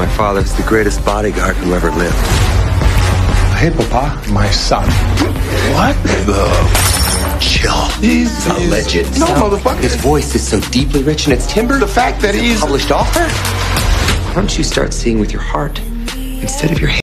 My father is the greatest bodyguard who ever lived. Hey, Papa, my son. What the? Chill. He's a legend. No, motherfucker. His voice is so deeply rich in its timbre. The fact that he's published author. Why don't you start seeing with your heart instead of your head?